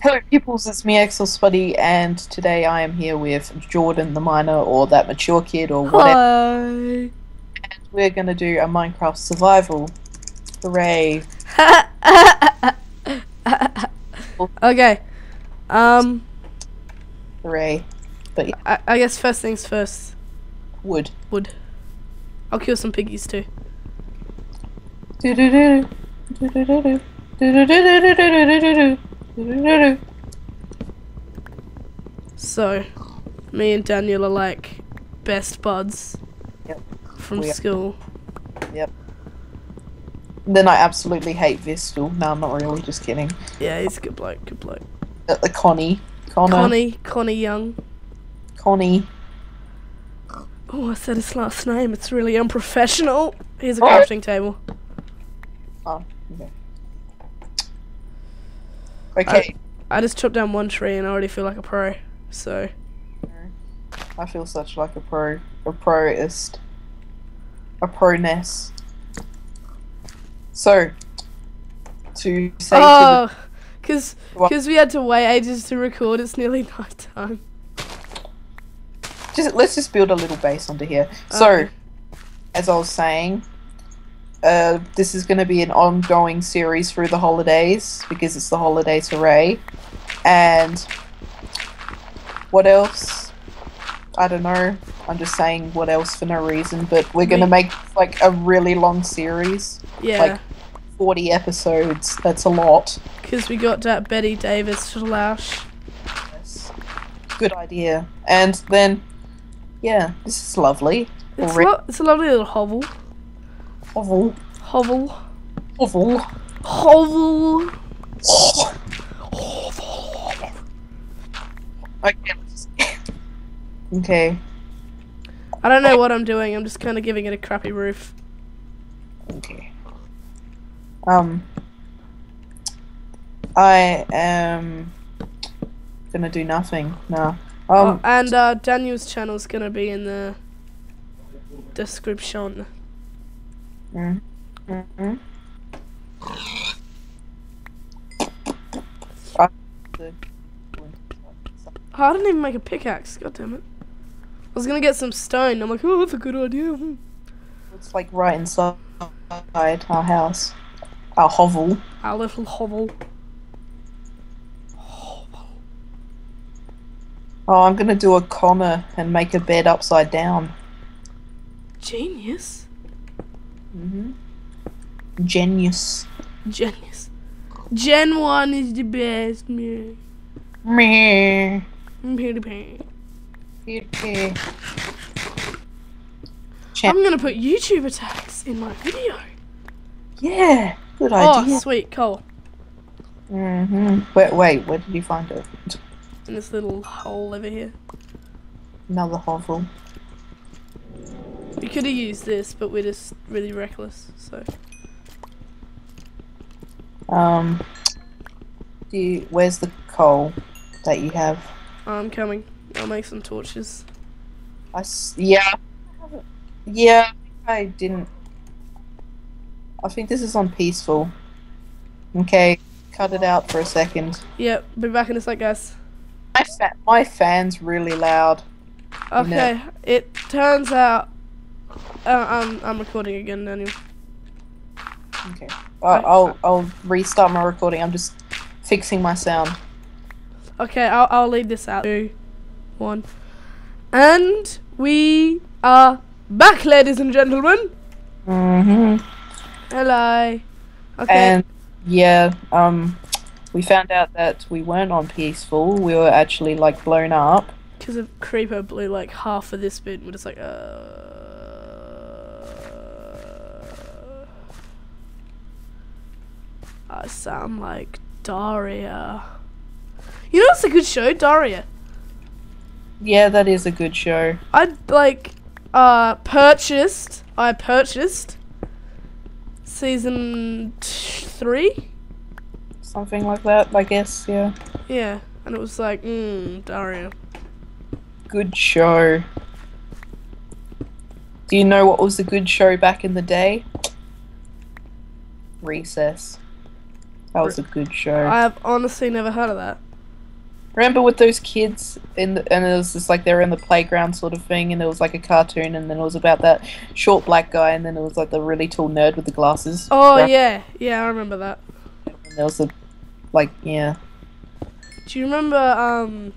Hello, peoples. It's me, Axel Spuddy, and today I am here with Jordan the Miner, or that mature kid, or whatever. Hi. We're gonna do a Minecraft survival. Hooray! okay. Um, Hooray! But yeah, I, I guess first things first. wood. Wood. I'll kill some piggies too. Do-do-do. Do-do-do-do. Do-do-do-do-do-do-do-do. Do-do-do-do. So, me and Daniel are like best buds. Yep. From We are. school. Then I absolutely hate Vistal. No, I'm not really. Just kidding. Yeah, he's a good bloke. Good bloke. Uh, uh, Connie. Connor. Connie. Connie Young. Connie. Oh, I said his last name. It's really unprofessional. Here's a Oh. crafting table. Oh, okay. Okay. I just chopped down one tree and I already feel like a pro. So, I feel such like a pro, a proist, a proness. So, to say oh, because because we had to wait ages to record. It's nearly night time. just let's just build a little base under here. So, Okay. as I was saying, uh, this is going to be an ongoing series through the holidays because it's the holidays, hooray! And what else? I don't know. I'm just saying what else for no reason, but we're going to make like a really long series. Yeah, Like- 40 episodes. That's a lot. because we got that Betty Davis Schlash. Yes. Good idea. And then, yeah, this is lovely. It's, lo- it's a lovely little hovel. Hovel. Hovel. Hovel. Hovel. Okay. let's- okay. I don't know what I'm doing. I'm just kind of giving it a crappy roof. Okay. Um. I am gonna do nothing. No. Oh, Um. and uh, Daniel's channel's gonna be in the description. Mm, mm, mm. I- Oh, didn't even make a pickaxe. God damn it. I was gonna get some stone. I'm like, oh, that's a good idea. Hmm. It's like right inside our house. Our hovel. Our little hovel. Oh, I'm gonna do a corner and make a bed upside down. Genius. Mm-hmm. Genius. Genius. Gen 1 is the best. Meh. Meh. I'm gonna put YouTube tags in my video. Yeah, good Oh, idea. Oh, sweet, coal. Mm-hmm. Wait, wait, where did you find it? In this little hole over here. Another hovel. We could have used this, but we're just really reckless, so. Um, do you, where's the coal that you have? I'm coming. I'll make some torches. I s- yeah, yeah. I didn't. I think this is on peaceful. Okay, cut it out for a second. Yep, be back in a sec, guys. My fa- my fan's really loud. Okay, it turns out. Uh, I'm, I'm recording again, Daniel. Okay, I- I'll I'll restart my recording. I'm just fixing my sound. Okay, I'll, I'll leave this out. Two, one. And we are back, ladies and gentlemen. Mm-hmm. Hello. Okay. And yeah, um, we found out that we weren't on peaceful. We were actually like blown up. Because a creeper blew like half of this bit, we're just like, uh. I sound like Daria. You know, it's a good show, Daria. Yeah, that is a good show. I like uh purchased. I purchased season three. Something like that, I guess. Yeah, Yeah, and it was like, mm, Daria. good show. Do you know what was a good show back in the day? Recess. That was a good show. I have honestly never heard of that. Remember with those kids in the, and it was just like they were in the playground sort of thing, and it was like a cartoon, and then it was about that short black guy, and then it was like the really tall nerd with the glasses. Oh Right. yeah, yeah, I remember that. And there was the, like yeah, Do you remember um?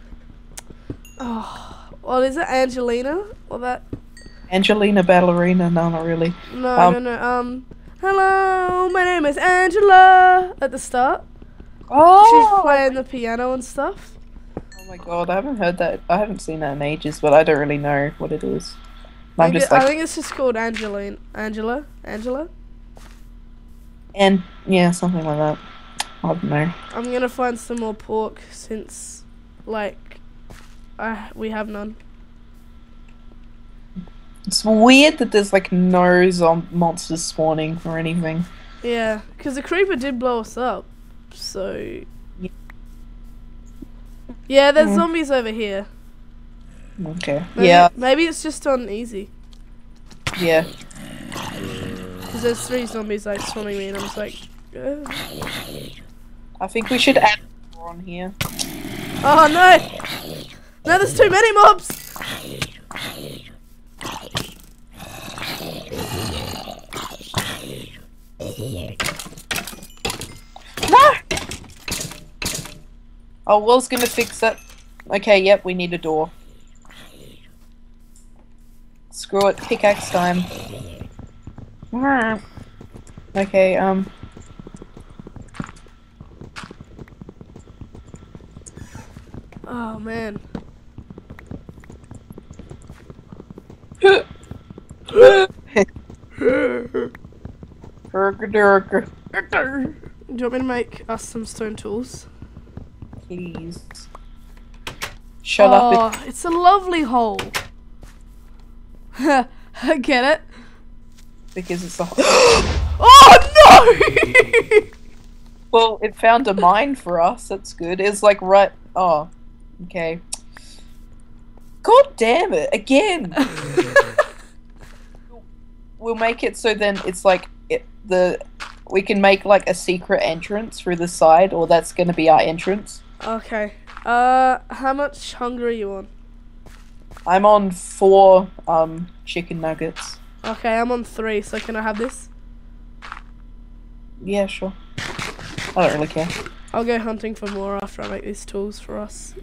Oh, what is it, Angelina? Or that? Angelina Ballerina. No, not really. No, Um, no, no. Um, hello, my name is Angela. At the start, Oh! she's playing the piano and stuff. Oh my god, I haven't heard that. I haven't seen that in ages, but I don't really know what it is. I I'm think, just it- I like, think it's just called Angeline. Angela. Angela. and yeah, something like that. I don't know. I'm gonna find some more pork since, like, I we have none. It's weird that there's like no zom- monsters spawning or anything. Yeah, because the creeper did blow us up, so. Yeah. There's Mm. zombies over here. Okay. Maybe, Yeah, Maybe it's just on easy. yeah. Because there's three zombies like swarming me, and I'm just like, "Ugh." I think we should add more on here. oh no! No, there's too many mobs. No! Oh, Will's gonna fix that. Okay, yep, we need a door. Screw it, pickaxe time. Okay, um. Oh man. Do you want me to make us some stone tools? Please. Shut up. oh, it's a lovely hole. I get it? because it's a. hole. Oh no! well, it found a mine for us. That's good. It's like right. Oh, okay. God damn it! Again. we'll make it so then it's like it, the we can make like a secret entrance through the side, or that's going to be our entrance. okay. Uh, how much hunger are you on? I'm on four um chicken nuggets. Okay, I'm on three, so can I have this? Yeah, sure. I don't really care. I'll go hunting for more after I make these tools for us.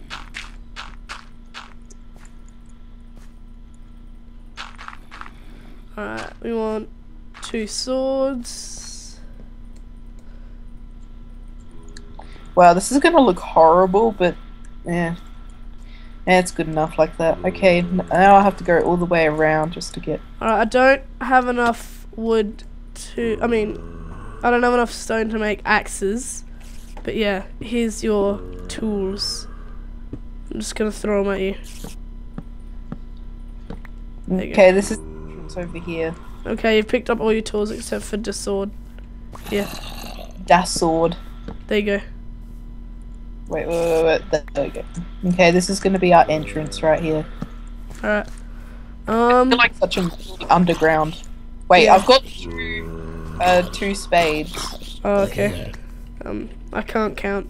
Alright, we want two swords. Wow, this is gonna look horrible, but yeah. Yeah, it's good enough like that. Okay, now I have to go all the way around just to get. Alright, I don't have enough wood to. I mean, I don't have enough stone to make axes. But yeah, here's your tools. I'm just gonna throw them at you. You go. Okay, this is over here. Okay, you've picked up all your tools except for the sword. Yeah, Das sword. There you go. Wait, wait, wait, wait. There, we go. Okay, this is gonna be our entrance right here. Alright. Um, like such an underground. Wait, Yeah. I've got two, uh, two spades. oh, okay. Um, I can't count.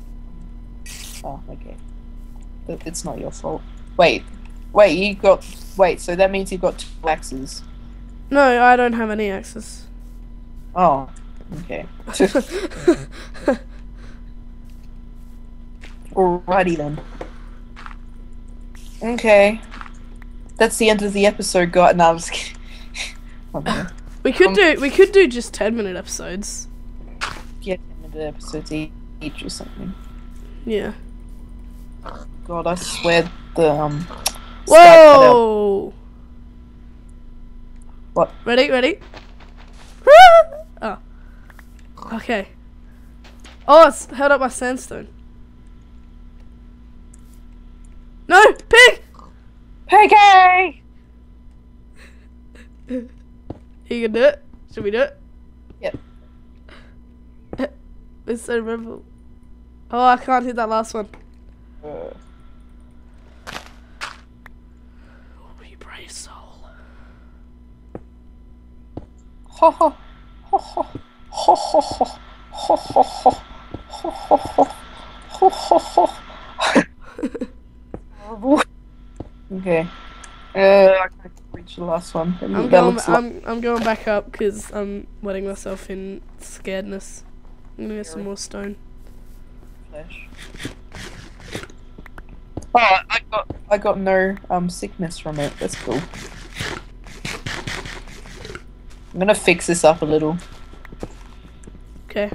Oh, okay. But it's not your fault. Wait, wait, you got. Wait, so that means you've got two axes. No, I don't have any axes. Oh, okay. Alrighty then. Okay. That's the end of the episode, guys. No, I'm just kidding. Okay. we could Um, do we could do just ten minute episodes. Get into episodes e- each or something. Yeah. God, I swear the um. sky cut out. Whoa. What? Ready? Ready? oh. Okay. Oh, it's held up by sandstone. No, pig. Peggy! You can do it. Should we do it? Yep. it's so memorable. Oh, I can't hit that last one. Uh, Oh, you brave soul. Okay. Uh, I can't reach the last one. I'm going. I'm I'm going back up because I'm wetting myself in scaredness. I'm gonna get some more stone. flesh. Oh, I got I got no um sickness from it. That's cool. I'm gonna fix this up a little. Okay.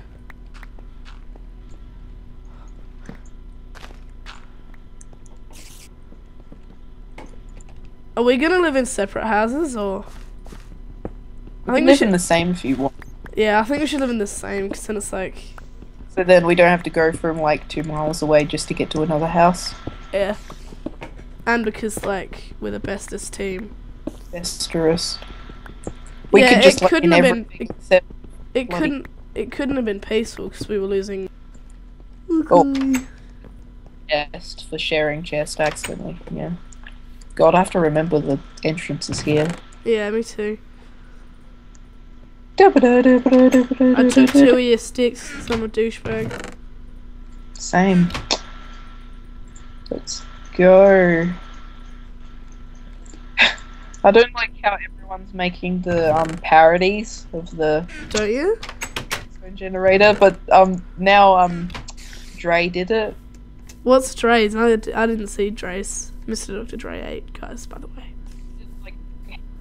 Are we gonna live in separate houses or? I I think think we live in the same if you want. Yeah, I think we should live in the same because then it's like, So then we don't have to go from like two miles away just to get to another house. yeah. And because like we're the bestest team. Besterous. We Yeah, could just it couldn't have been- everything except It couldn't. It couldn't have been peaceful because we were losing. Oh. chest for sharing chest accidentally. Yeah. God, I have to remember the entrances here. Yeah, me too. I I took two of your sticks 'cause I'm a douchebag. Same. Let's go. I don't like how everyone's making the um parodies of the Don't you? generator, but um now um Dre did it. What's Dre's? I, I didn't see Dre's. Mr. Dr. Dre 8, guys, by the way. Like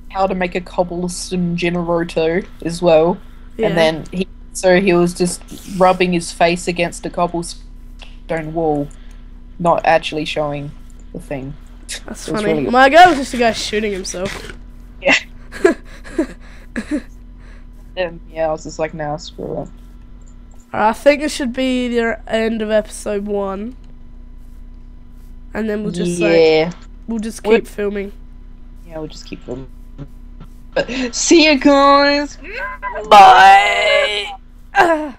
how to make a cobblestone generator as well. Yeah. And then he so he was just rubbing his face against a cobblestone wall, not actually showing the thing. That's funny. really- My guy was just a guy shooting himself. Yeah. Yeah, I was just like, nah, screw it. I think it should be the end of episode one. And then we'll just like yeah, we'll just keep filming. yeah, we'll just keep filming. But see you guys. Bye. Ah.